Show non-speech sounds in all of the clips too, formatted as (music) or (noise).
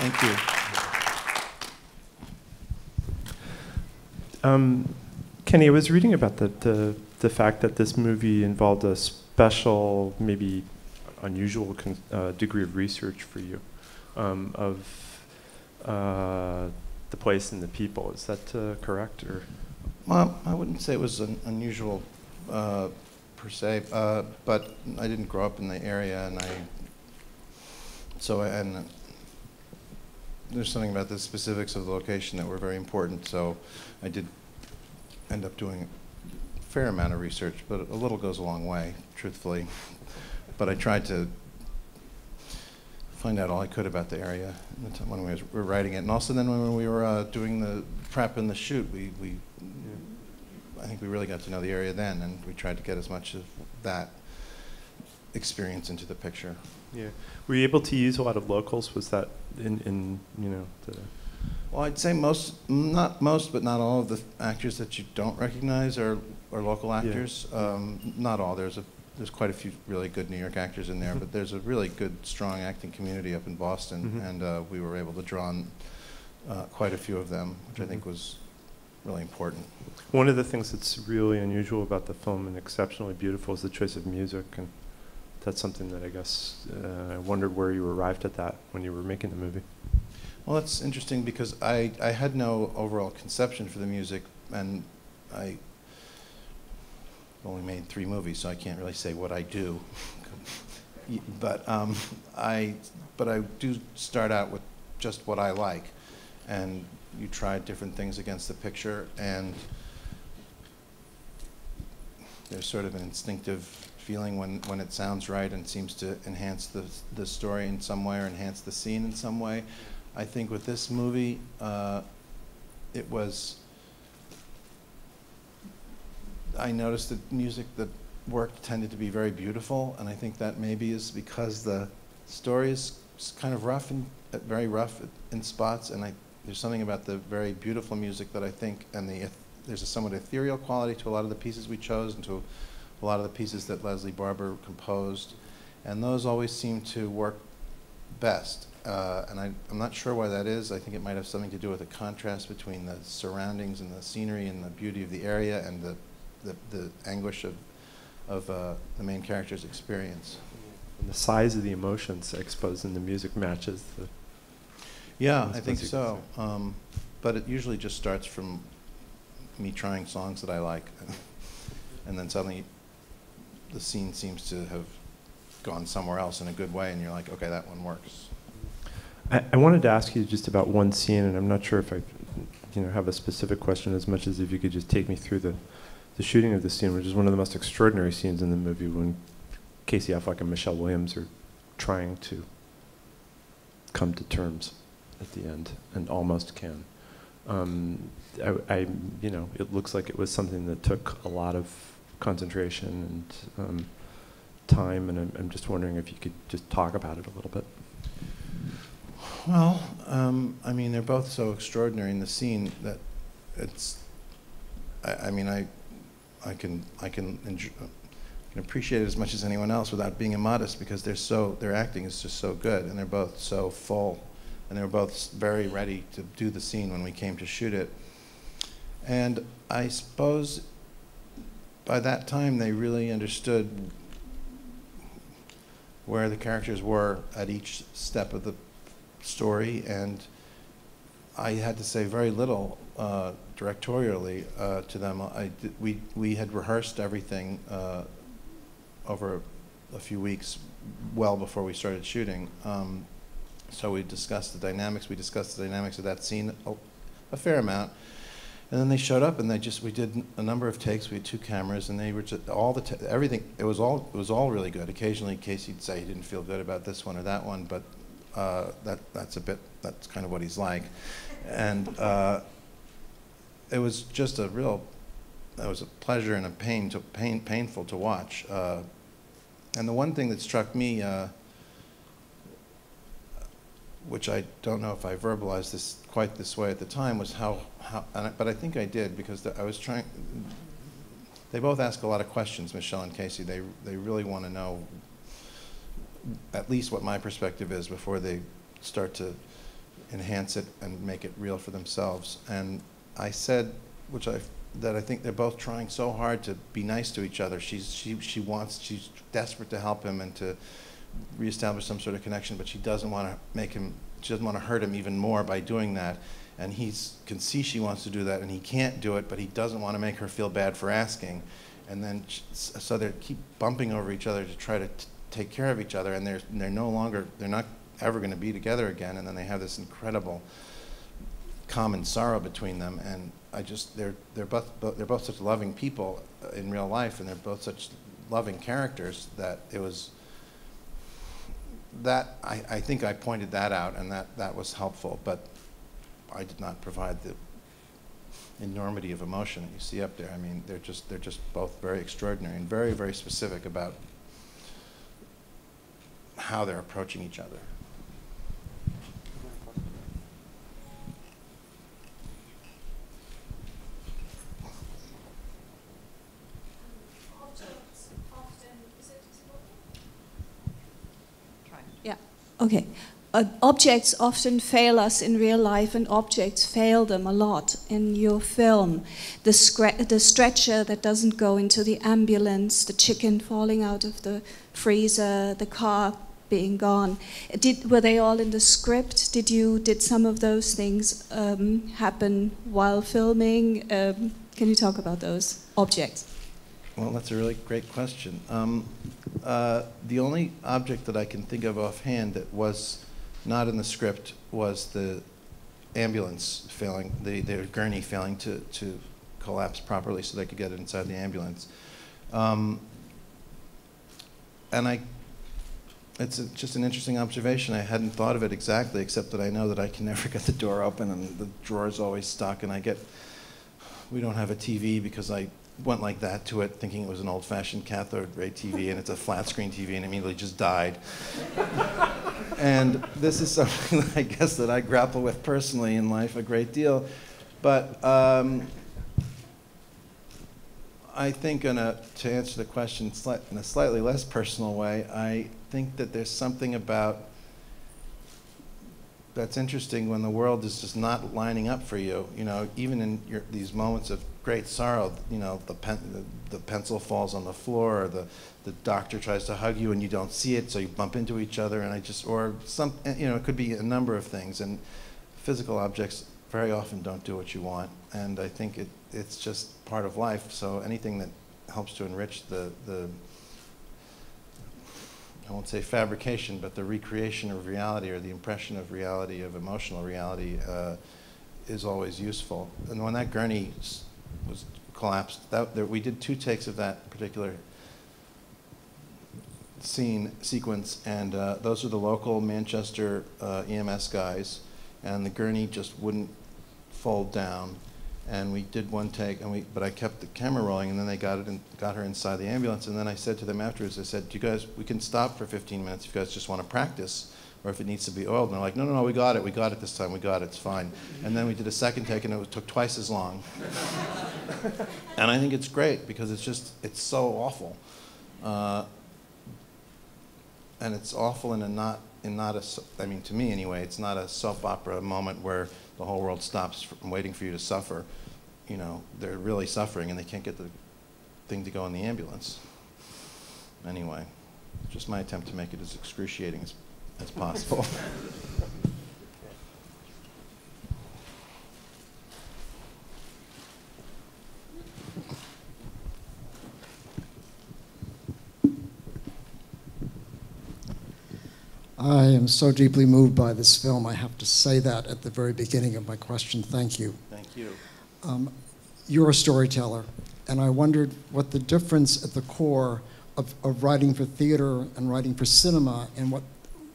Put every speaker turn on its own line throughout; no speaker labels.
Thank you.
Um, Kenny, I was reading about the, the, the fact that this movie involved a special, maybe unusual con- uh, degree of research for you um, of uh, the place and the people. Is that uh, correct? Or
Well, I wouldn't say it was un- unusual uh, per se, uh, but I didn't grow up in the area, and I so I, and there's something about the specifics of the location that were very important. So I did end up doing a fair amount of research, but a little goes a long way, truthfully. But I tried to find out all I could about the area when we were writing it, and also then when we were uh, doing the prep and the shoot, we, we I think we really got to know the area then, and we tried to get as much of that experience into the picture.
yeah, were you able to use a lot of locals? Was that in, in you know the
Well, I'd say most, not most, but not all of the actors that you don't recognize are, are local actors. Um, not all. There's a there's quite a few really good New York actors in there,
Mhm.
but there's a really good, strong acting community up in Boston,
Mhm.
and uh, we were able to draw on uh, quite a few of them, which I think
Mhm.
was really important.
One of the things that's really unusual about the film and exceptionally beautiful is the choice of music, and that's something that I guess uh, I wondered where you arrived at that when you were making the movie.
Well, that's interesting because I, I had no overall conception for the music, and I only made three movies, so I can't really say what I do. (laughs) But um, I but I do start out with just what I like, and you try different things against the picture, and there's sort of an instinctive feeling when, when it sounds right and seems to enhance the, the story in some way or enhance the scene in some way. I think with this movie, uh, it was. I noticed that music that worked tended to be very beautiful, and I think that maybe is because the story is kind of rough and uh, very rough in spots, and I, there's something about the very beautiful music that I think, and the there's a somewhat ethereal quality to a lot of the pieces we chose, and to a lot of the pieces that Lesley Barber composed, and those always seem to work best. Uh, and I, I'm not sure why that is. I think it might have something to do with the contrast between the surroundings and the scenery and the beauty of the area and the, the, the anguish of, of uh, the main character's experience.
And the size of the emotions exposed in the music matches the.
Yeah,
I
I think so. Um, but it usually just starts from me trying songs that I like. (laughs) and then suddenly the scene seems to have gone somewhere else in a good way, and you're like, okay, that one works.
I, I wanted to ask you just about one scene, and I'm not sure if I, you know, have a specific question as much as if you could just take me through the, the shooting of the scene, which is one of the most extraordinary scenes in the movie when Casey Affleck and Michelle Williams are trying to come to terms at the end and almost can. Um, I, I, you know, it looks like it was something that took a lot of concentration and um, time, and I'm, I'm just wondering if you could just talk about it a little bit.
Well, um, I mean, they're both so extraordinary in the scene that it's. I, I mean, I, I can I can enjoy, can appreciate it as much as anyone else without being immodest because they're so their acting is just so good and they're both so full, and they were both very ready to do the scene when we came to shoot it. And I suppose by that time they really understood where the characters were at each step of the story, and I had to say very little uh, directorially uh, to them. I did, we we had rehearsed everything uh, over a few weeks, well before we started shooting. Um, so we discussed the dynamics. We discussed the dynamics of that scene a, a fair amount. And then they showed up, and they just we did a number of takes. We had two cameras, and they were just all the everything. It was all it was all really good. Occasionally, Casey'd say he didn't feel good about this one or that one, but uh, that that's a bit that's kind of what he's like, and uh, it was just a real. It was a pleasure and a pain to pain painful to watch. Uh, and the one thing that struck me. Which I don't know if I verbalized this quite this way at the time, was how, how I, but I think I did because the, I was trying. They both ask a lot of questions, Michelle and Casey. They they really want to know at least what my perspective is before they start to enhance it and make it real for themselves. And I said, which I, that I think they're both trying so hard to be nice to each other. She's, she, she wants, she's desperate to help him and to reestablish some sort of connection, but she doesn't want to make him, she doesn't want to hurt him even more by doing that. And he can see she wants to do that, and he can't do it, but he doesn't want to make her feel bad for asking. And then, sh- so they keep bumping over each other to try to take care of each other, and they're, they're no longer, they're not ever going to be together again. And then they have this incredible common sorrow between them. And I just, they're, they're, both, they're both such loving people in real life, and they're both such loving characters that it was, that, I, I think I pointed that out, and that, that was helpful. But I did not provide the enormity of emotion that you see up there. I mean, they're just, they're just both very extraordinary and very, very specific about how they're approaching each other.
Objects often, is it, is it working?
Yeah, okay. Uh, objects often fail us in real life, and objects fail them a lot in your film. The, scra- the stretcher that doesn't go into the ambulance, the chicken falling out of the freezer, the car being gone. Did, were they all in the script? Did you did some of those things um, happen while filming? Um, can you talk about those objects?
Well, that's a really great question. Um, uh, the only object that I can think of offhand that was not in the script was the ambulance failing, the, the gurney failing to, to collapse properly so they could get inside the ambulance. Um, and I, it's a, just an interesting observation. I hadn't thought of it exactly, except that I know that I can (laughs) never get the door open and the drawer's always stuck, and I get, we don't have a TV because I went like that to it, thinking it was an old-fashioned cathode ray TV, and it's a flat-screen TV, and immediately just died. and this is (laughs) something I guess that I grapple with personally in life a great deal. But um, I think, in a, to answer the question in a slightly less personal way, I think that there's something about that's interesting when the world is just not lining up for you. You know, even in your, these moments of great sorrow, you know, the, pen, the, the pencil falls on the floor, or the, the doctor tries to hug you and you don't see it, so you bump into each other, and I just, or some, you know, it could be a number of things. And physical objects very often don't do what you want, and I think it, it's just part of life. So anything that helps to enrich the, the I won't say fabrication, but the recreation of reality or the impression of reality, of emotional reality, uh, is always useful. And when that gurney was collapsed, that, there, we did two takes of that particular scene sequence, and uh, those are the local Manchester uh, EMS guys, and the gurney just wouldn't fold down. And we did one take, and we, but I kept the camera rolling, and then they got it and got her inside the ambulance. And then I said to them afterwards, I said, "Do you guys, we can stop for 15 minutes if you guys just want to practice, or if it needs to be oiled." And they're like, "No, no, no, we got it, we got it this time, we got it, it's fine." And then we did a second take, and it took twice as long. (laughs) and I think it's great because it's just, it's so awful. Uh, and it's awful in a not in not a I mean to me anyway it's not a soap opera moment where the whole world stops from waiting for you to suffer you know they're really suffering and they can't get the thing to go in the ambulance. Anyway just my attempt to make it as excruciating as, as possible (laughs)
I am so deeply moved by this film. I have to say that at the very beginning of my question. Thank you.
thank you
Um, you're a storyteller, and I wondered what the difference at the core of, of writing for theater and writing for cinema, and what,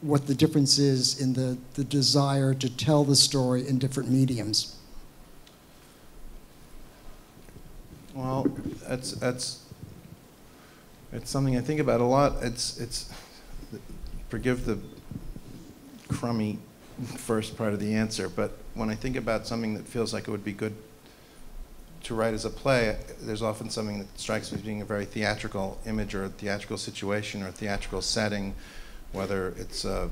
what the difference is in the, the desire to tell the story in different mediums.
Well, that's that's it's something I think about a lot. It's it's forgive the crummy first part of the answer, but when I think about something that feels like it would be good to write as a play, there's often something that strikes me as being a very theatrical image or a theatrical situation or a theatrical setting, whether it's a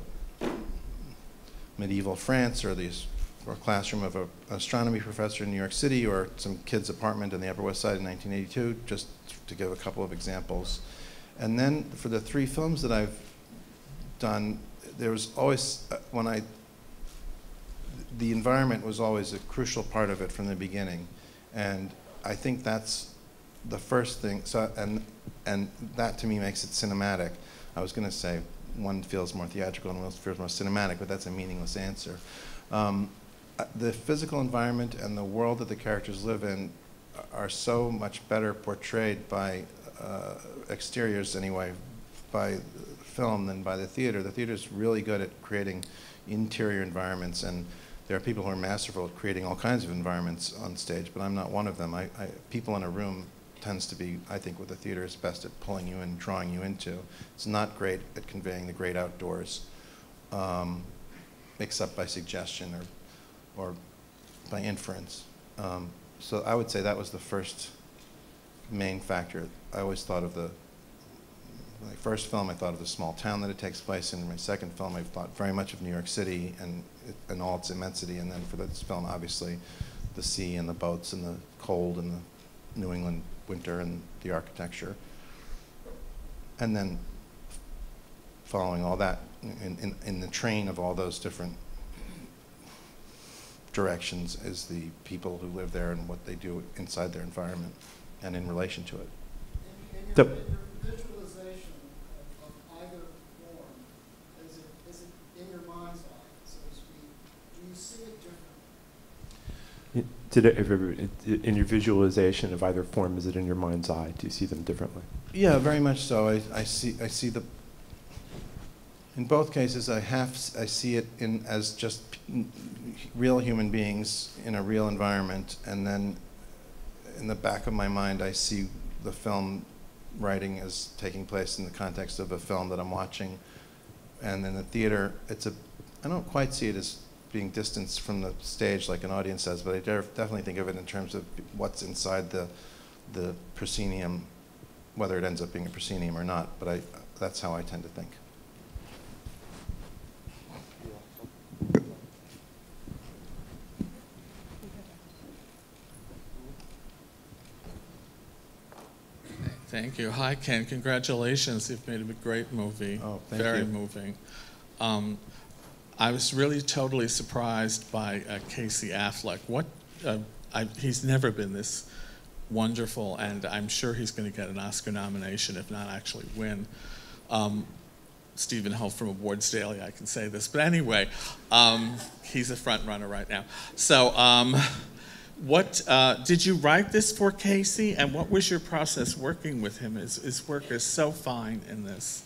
medieval France or the as- or classroom of an astronomy professor in New York City or some kid's apartment in the Upper West Side in 1982, just to give a couple of examples. And then for the three films that I've done, there was always, uh, when I, the environment was always a crucial part of it from the beginning. And I think that's the first thing, so, and, and that to me makes it cinematic. I was going to say one feels more theatrical and one feels more cinematic, but that's a meaningless answer. Um, uh, the physical environment and the world that the characters live in are so much better portrayed by uh, exteriors, anyway, by film than by the theater. The theater is really good at creating interior environments, and there are people who are masterful at creating all kinds of environments on stage, but I'm not one of them. I, I, people in a room tends to be, I think, what the theater is best at pulling you in, drawing you into. It's not great at conveying the great outdoors, um, except by suggestion or, or by inference. Um, so I would say that was the first main factor. I always thought of the, my first film, I thought of the small town that it takes place in. My second film, I thought very much of New York City and, and all its immensity. And then for this film, obviously, the sea and the boats and the cold and the New England winter and the architecture. And then following all that in, in, in the train of all those different directions is the people who live there and what they do inside their environment and in relation to it.
The-
in your visualization of, of either form, is it, is it in your mind's eye, so to speak? Do you see
it in your visualization of either form, is it in your mind's eye? Do you see them differently?
Yeah, very much so. I, I see I see the in both cases I have I see it in as just real human beings in a real environment and then in the back of my mind I see the film writing as taking place in the context of a film that I'm watching and in the theater it's a I don't quite see it as being distanced from the stage like an audience does but I def- definitely think of it in terms of what's inside the the proscenium whether it ends up being a proscenium or not, but I, that's how I tend to think.
Thank you. Hi, Ken. Congratulations. You've made a great movie.
Oh, thank
Very
you.
moving. Um, I was really totally surprised by uh, Casey Affleck. What uh, I, he's never been this wonderful, and I'm sure he's going to get an Oscar nomination, if not actually win. Um, Stephen Hope from Awards Daily, I can say this, but anyway, um, he's a front runner right now. So. Um, what uh, did you write this for Casey, and what was your process working with him? His, his work is so fine in this.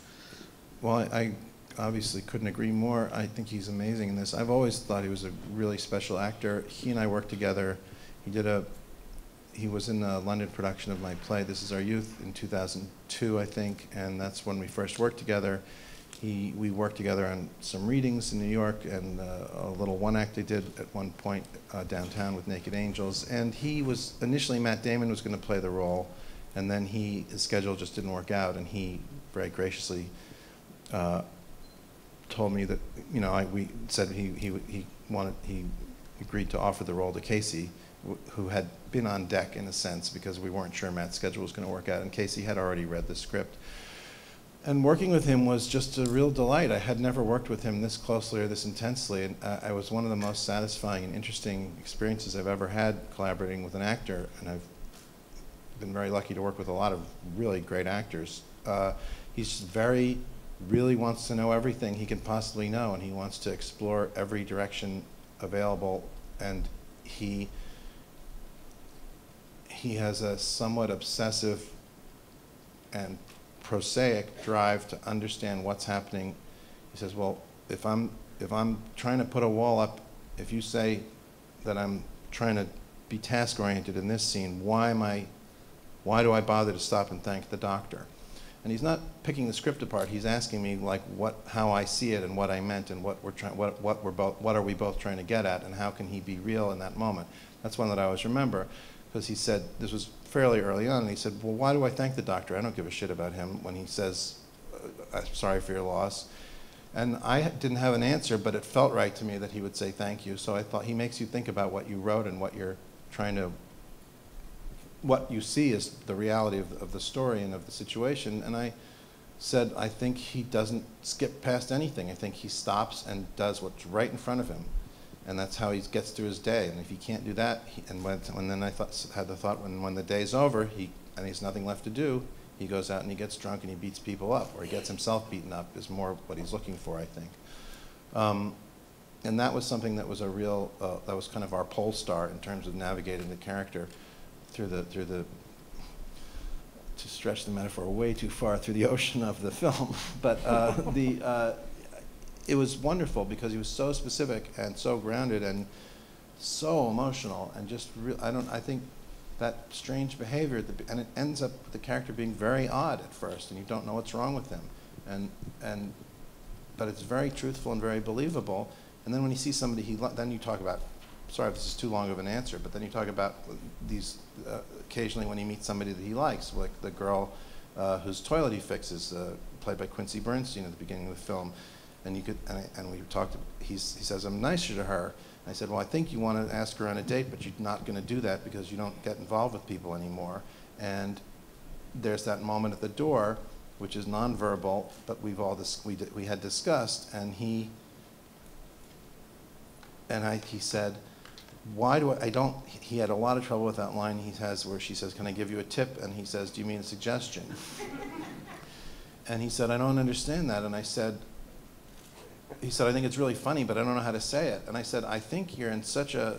Well, I, I obviously couldn't agree more. I think he's amazing in this. I've always thought he was a really special actor. He and I worked together. He did a, he was in a London production of my play, This Is Our Youth, in 2002, I think, and that's when we first worked together. He, we worked together on some readings in New York and uh, a little one act I did at one point uh, downtown with Naked Angels. And he was, initially Matt Damon was going to play the role, and then he, his schedule just didn't work out, and he very graciously uh, told me that, you know, I, we said he, he, he wanted, he agreed to offer the role to Casey, who had been on deck in a sense because we weren't sure Matt's schedule was going to work out, and Casey had already read the script. And working with him was just a real delight. I had never worked with him this closely or this intensely, and uh, I was one of the most satisfying and interesting experiences I've ever had collaborating with an actor, and I've been very lucky to work with a lot of really great actors. Uh, he's very, really wants to know everything he can possibly know, and he wants to explore every direction available, and he he has a somewhat obsessive and prosaic drive to understand what's happening. He says, well, if I'm, if I'm trying to put a wall up, if you say that I'm trying to be task-oriented in this scene, why am I, why do I bother to stop and thank the doctor? And he's not picking the script apart. He's asking me like what, how I see it and what I meant and what we're trying, what, what we're both, what are we both trying to get at and how can he be real in that moment. That's one that I always remember because he said this was fairly early on, and he said, "Well, why do I thank the doctor? I don't give a shit about him when he says, uh, I'm sorry for your loss." And I didn't have an answer, but it felt right to me that he would say thank you. So I thought he makes you think about what you wrote and what you're trying to, what you see is the reality of, of the story and of the situation. And I said, I think he doesn't skip past anything. I think he stops and does what's right in front of him. And that's how he gets through his day. And if he can't do that, he, and when, when then I thought, had the thought, when, when the day's over, he, and he's nothing left to do, he goes out and he gets drunk and he beats people up, or he gets himself beaten up, is more what he's looking for, I think. Um, and that was something that was a real, uh, that was kind of our pole star in terms of navigating the character through the, through the, to stretch the metaphor way too far, through the (laughs) ocean of the film. (laughs) But uh, the, uh, it was wonderful because he was so specific and so grounded and so emotional and just real, I don't, I think that strange behavior, and it ends up with the character being very odd at first, and you don't know what's wrong with him. And, and, but it's very truthful and very believable. And then when you see somebody, he, then you talk about, sorry if this is too long of an answer, but then you talk about these, uh, occasionally when he meets somebody that he likes, like the girl uh, whose toilet he fixes, uh, played by Quincy Bernstine at the beginning of the film. And you could, and, I, and we talked, he says, I'm nicer to her. And I said, well, I think you want to ask her on a date, but you're not going to do that because you don't get involved with people anymore. And there's that moment at the door, which is nonverbal, but we've all this, we, we had discussed, and he, and I, he said, why do I, I don't, he had a lot of trouble with that line he has where she says, can I give you a tip? And he says, do you mean a suggestion? (laughs) and he said, I don't understand that. And I said, he said, I think it's really funny, but I don't know how to say it. And I said, I think you're in such a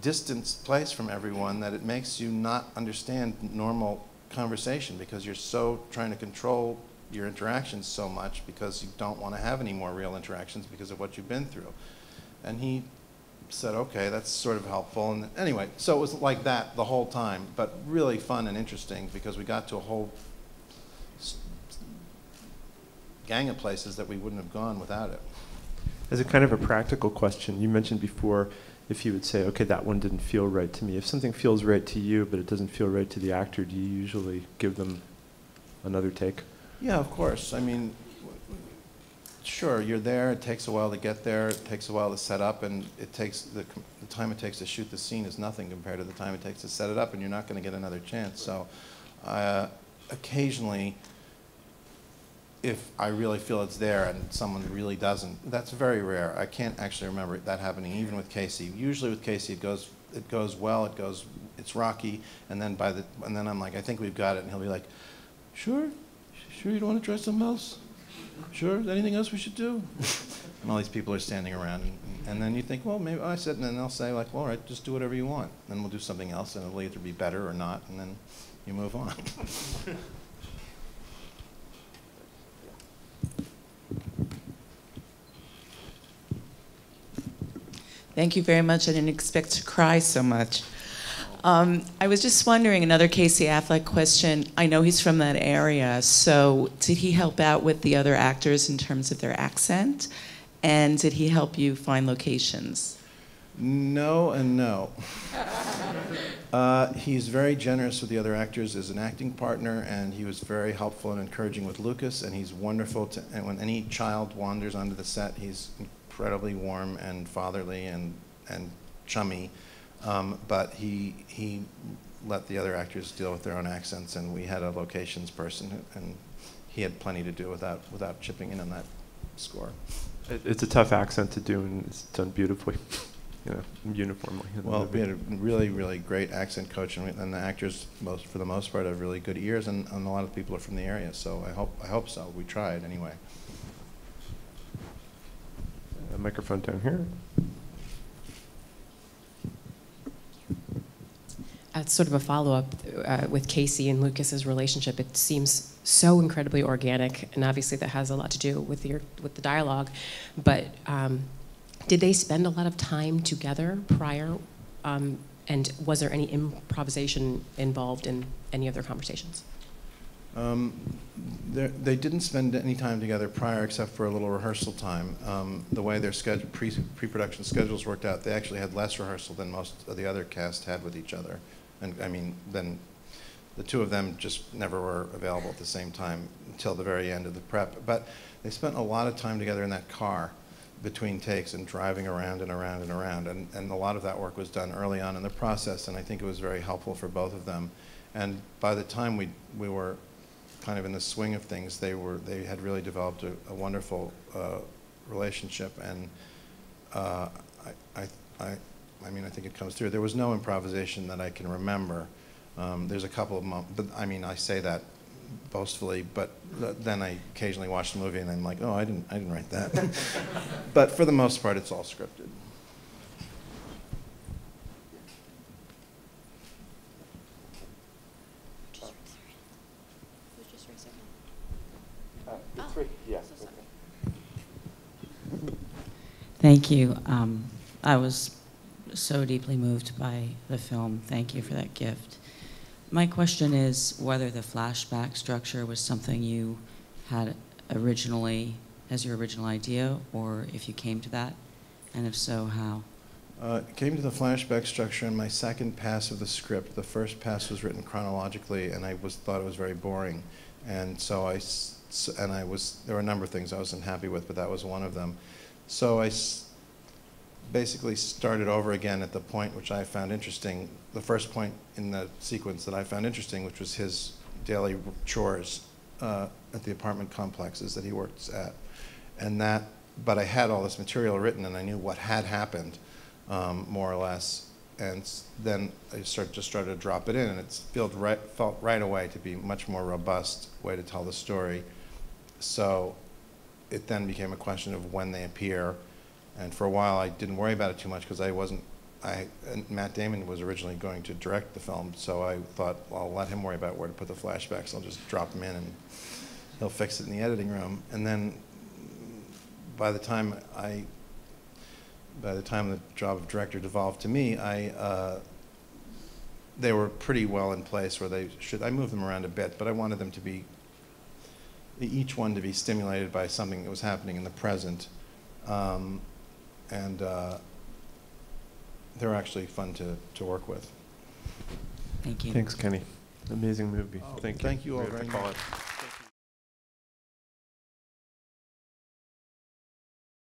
distant place from everyone that it makes you not understand normal conversation because you're so trying to control your interactions so much because you don't want to have any more real interactions because of what you've been through. And he said, okay, that's sort of helpful. And anyway, so it was like that the whole time, but really fun and interesting because we got to a whole gang of places that we wouldn't have gone without it.
As a kind of a practical question, you mentioned before if you would say, okay, that one didn't feel right to me. If something feels right to you, but it doesn't feel right to the actor, do you usually give them another take?
Yeah, of course. I mean, sure, you're there. It takes a while to get there. It takes a while to set up, and it takes the, the time it takes to shoot the scene is nothing compared to the time it takes to set it up, and you're not going to get another chance. So, uh, occasionally, if I really feel it's there and someone really doesn't, that's very rare. I can't actually remember that happening, even with Casey. Usually with Casey, it goes it goes well. It goes it's rocky, and then by the and then I'm like, I think we've got it, and he'll be like, Sure, sure, you don't want to try something else. Sure, is there anything else we should do? and all these people are standing around, and, and then you think, well, maybe I said, and then they'll say like, well, all right, just do whatever you want. Then we'll do something else, and it'll either be better or not, and then you move on.
Thank you very much. I didn't expect to cry so much. Um, I was just wondering, another Casey Affleck question. I know he's from that area, so did he help out with the other actors in terms of their accent? And did he help you find locations?
No and no. (laughs) Uh, he's very generous with the other actors as an acting partner, and he was very helpful and encouraging with Lucas. And he's wonderful. To, and when any child wanders onto the set, he's incredibly warm and fatherly and and chummy. Um, but he he let the other actors deal with their own accents, and we had a locations person, who, and he had plenty to do without without chipping in on that score.
It, it's a tough accent to do, and it's done beautifully, (laughs) you know, uniformly.
Well, we had a really, really great accent coach, and, we, and the actors, most for the most part, have really good ears, and, and a lot of people are from the area. So I hope, I hope so. We tried anyway.
A microphone down here.
As sort of a follow up uh, with Casey and Lucas's relationship, it seems so incredibly organic, and obviously that has a lot to do with your with the dialogue. But um, did they spend a lot of time together prior? Um, and was there any improvisation involved in any of their conversations?
Um, they're- didn't spend any time together prior except for a little rehearsal time. Um, the way their schedule, pre, pre-production schedules worked out, they actually had less rehearsal than most of the other cast had with each other. And I mean, then the two of them just never were available at the same time until the very end of the prep. But they spent a lot of time together in that car between takes and driving around and around and around. And, and a lot of that work was done early on in the process, and I think it was very helpful for both of them. And by the time we, we were kind of in the swing of things, they, were, they had really developed a, a wonderful uh, relationship. And uh, I, I, I, I mean, I think it comes through. There was no improvisation that I can remember. Um, there's a couple of moments, but I mean, I say that boastfully, but th- then I occasionally watch the movie and I'm like, oh, I didn't, I didn't write that. (laughs) but for the most part, it's all scripted.
Thank you. Um, I was so deeply moved by the film. Thank you for that gift. My question is whether the flashback structure was something you had originally as your original idea, or if you came to that, and if so, how?
Uh, came to the flashback structure in my second pass of the script. The first pass was written chronologically, and I was thought it was very boring, and so I and I was there were a number of things I wasn't happy with, but that was one of them. So I basically started over again at the point which I found interesting, the first point in the sequence that I found interesting, which was his daily chores uh, at the apartment complexes that he works at, and that. But I had all this material written, and I knew what had happened, um, more or less. And then I start, just started to drop it in, and it felt right, felt right away to be much more robust way to tell the story. So it then became a question of when they appear. And for a while, I didn't worry about it too much because I wasn't. I Matt Damon was originally going to direct the film, so I thought, well, I'll let him worry about where to put the flashbacks. I'll just drop them in, and he'll fix it in the editing room. And then, by the time I, by the time the job of director devolved to me, I. Uh, they were pretty well in place where they should. I moved them around a bit, but I wanted them to be each one to be stimulated by something that was happening in the present. Um, and uh, they're actually fun to, to work with.
Thank you.
Thanks, Kenny. Amazing movie.
Oh,
Thank you.
thank you all
We
very
call
much.
it.